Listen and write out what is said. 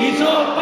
Hizo